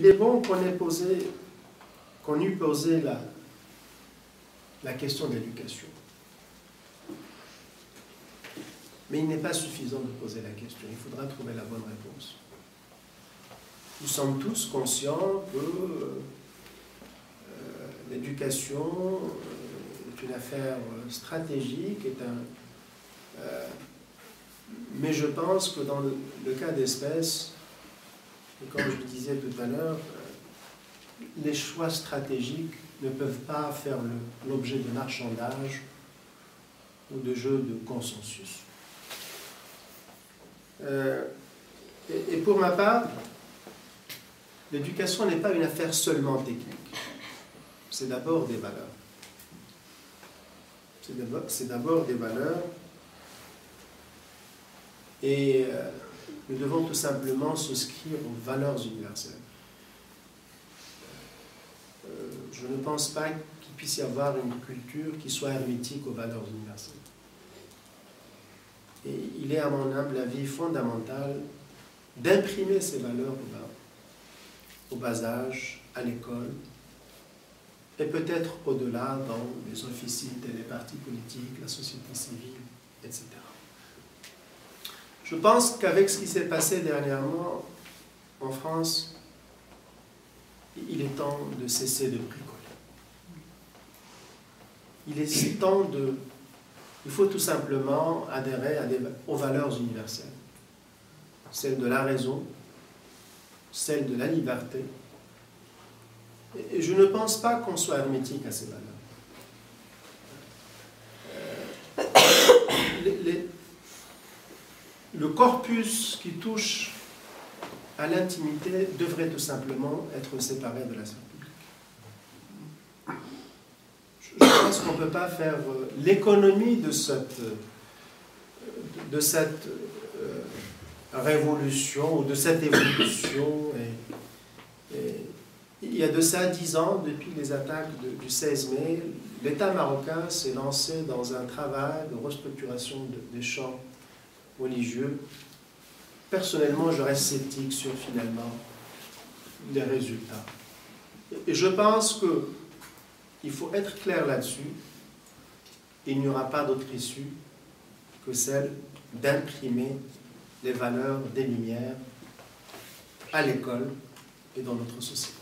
il est bon qu'on ait posé, qu'on eût posé la, la question de l'éducation. Mais il n'est pas suffisant de poser la question, il faudra trouver la bonne réponse. Nous sommes tous conscients que euh, l'éducation euh, est une affaire stratégique, est un, euh, mais je pense que dans le, le cas d'espèce, et comme je le disais tout à l'heure, les choix stratégiques ne peuvent pas faire l'objet de marchandage ou de jeux de consensus. Euh, et, pour ma part, l'éducation n'est pas une affaire seulement technique. C'est d'abord des valeurs. C'est d'abord des valeurs. Et euh, nous devons tout simplement souscrire aux valeurs universelles. Euh, je ne pense pas qu'il puisse y avoir une culture qui soit hermétique aux valeurs universelles. Et il est, à mon humble avis, fondamental d'imprimer ces valeurs au bas, au bas âge, à l'école, et peut-être au-delà dans les officines les partis politiques, la société civile, etc. Je pense qu'avec ce qui s'est passé dernièrement en France, il est temps de cesser de bricoler. Il est temps de il faut tout simplement adhérer aux valeurs universelles, celles de la raison, celles de la liberté. Et je ne pense pas qu'on soit hermétique à ces valeurs. Euh, le corpus qui touche à l'intimité devrait tout simplement être séparé de la sphère je pense qu'on ne peut pas faire euh, l'économie de cette, de cette euh, révolution ou de cette évolution. il y a de ça dix ans, depuis les attaques du 16 mai, l'État marocain s'est lancé dans un travail de restructuration des champs religieux. Personnellement, je reste sceptique sur finalement les résultats. Et je pense que il faut être clair là-dessus. Il n'y aura pas d'autre issue que celle d'imprimer les valeurs des Lumières à l'école et dans notre société.